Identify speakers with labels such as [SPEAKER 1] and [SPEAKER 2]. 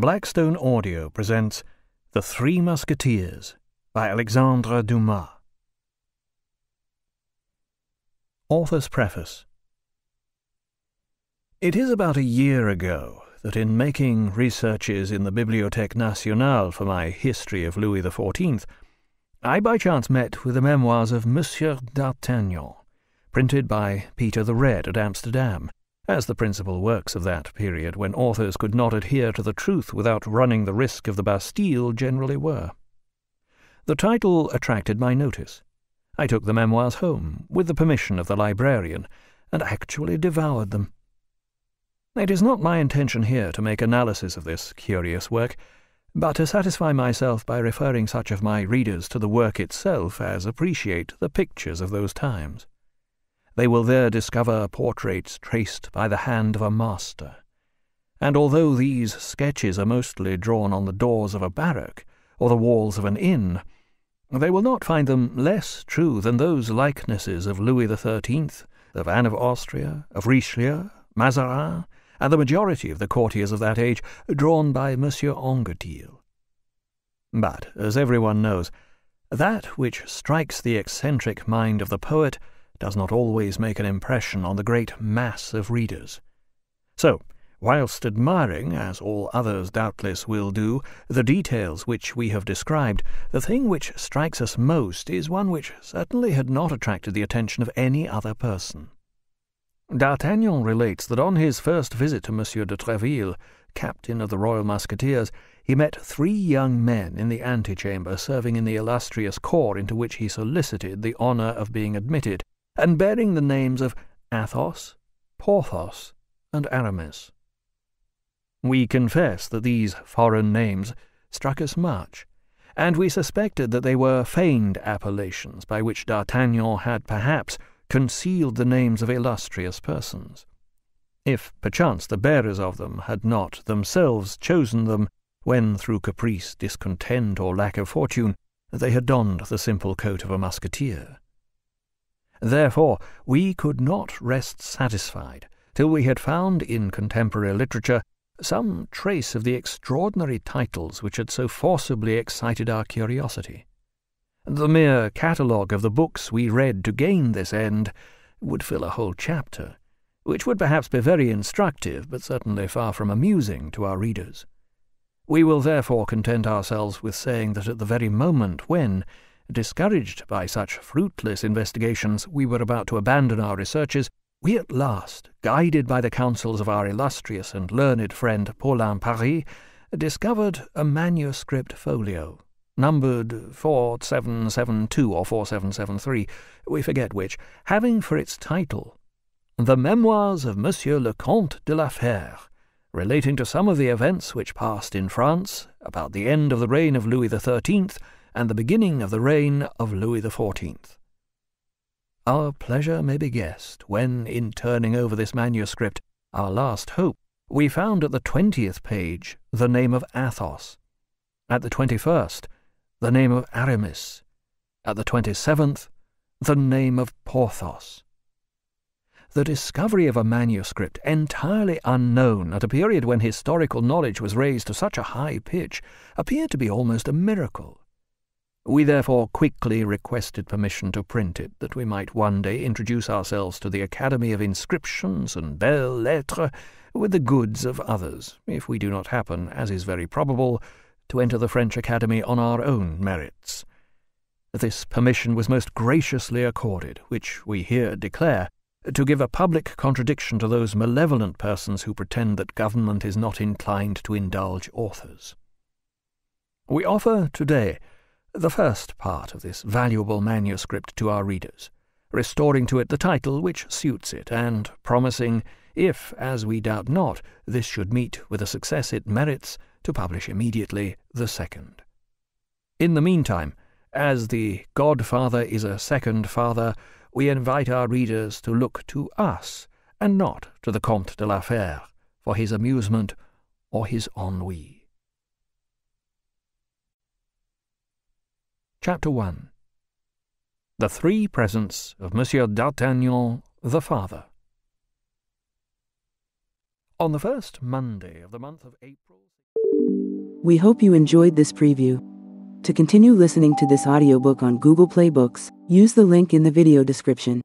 [SPEAKER 1] Blackstone Audio presents The Three Musketeers by Alexandre Dumas. Author's Preface It is about a year ago that, in making researches in the Bibliothèque Nationale for my history of Louis XIV, I by chance met with the memoirs of Monsieur d'Artagnan, printed by Peter the Red at Amsterdam, as the principal works of that period when authors could not adhere to the truth without running the risk of the Bastille generally were. The title attracted my notice. I took the memoirs home, with the permission of the librarian, and actually devoured them. It is not my intention here to make analysis of this curious work, but to satisfy myself by referring such of my readers to the work itself as appreciate the pictures of those times. They will there discover portraits traced by the hand of a master. And although these sketches are mostly drawn on the doors of a barrack or the walls of an inn, they will not find them less true than those likenesses of Louis XIII, of Anne of Austria, of Richelieu, Mazarin, and the majority of the courtiers of that age drawn by Monsieur Anquetil. But, as everyone knows, that which strikes the eccentric mind of the poet does not always make an impression on the great mass of readers. So, whilst admiring, as all others doubtless will do, the details which we have described, the thing which strikes us most is one which certainly had not attracted the attention of any other person. D'Artagnan relates that on his first visit to Monsieur de Treville, captain of the Royal Musketeers, he met three young men in the antechamber serving in the illustrious corps into which he solicited the honour of being admitted, and bearing the names of Athos, Porthos, and Aramis. We confess that these foreign names struck us much, and we suspected that they were feigned appellations by which D'Artagnan had perhaps concealed the names of illustrious persons. If perchance the bearers of them had not themselves chosen them, when through caprice, discontent, or lack of fortune, they had donned the simple coat of a musketeer. Therefore, we could not rest satisfied till we had found in contemporary literature some trace of the extraordinary titles which had so forcibly excited our curiosity. The mere catalogue of the books we read to gain this end would fill a whole chapter, which would perhaps be very instructive, but certainly far from amusing to our readers. We will therefore content ourselves with saying that at the very moment when, Discouraged by such fruitless investigations, we were about to abandon our researches, we at last, guided by the counsels of our illustrious and learned friend Paulin Paris, discovered a manuscript folio, numbered 4772 or 4773, we forget which, having for its title The Memoirs of Monsieur le Comte de la Fère, relating to some of the events which passed in France about the end of the reign of Louis XIII and the beginning of the reign of Louis XIV. Our pleasure may be guessed when, in turning over this manuscript, our last hope, we found at the twentieth page the name of Athos, at the twenty-first the name of Aramis, at the twenty-seventh the name of Porthos. The discovery of a manuscript entirely unknown at a period when historical knowledge was raised to such a high pitch appeared to be almost a miracle. We therefore quickly requested permission to print it, that we might one day introduce ourselves to the Academy of Inscriptions and Belles Lettres with the goods of others, if we do not happen, as is very probable, to enter the French Academy on our own merits. This permission was most graciously accorded, which we here declare, to give a public contradiction to those malevolent persons who pretend that government is not inclined to indulge authors. We offer today the first part of this valuable manuscript to our readers, restoring to it the title which suits it, and promising, if, as we doubt not, this should meet with the success it merits, to publish immediately the second. In the meantime, as the Godfather is a second father, we invite our readers to look to us, and not to the Comte de la Fère, for his amusement or his ennui. Chapter 1 The Three Presents of Monsieur d'Artagnan the Father On the first Monday of the month of April...
[SPEAKER 2] We hope you enjoyed this preview. To continue listening to this audiobook on Google Play Books, use the link in the video description.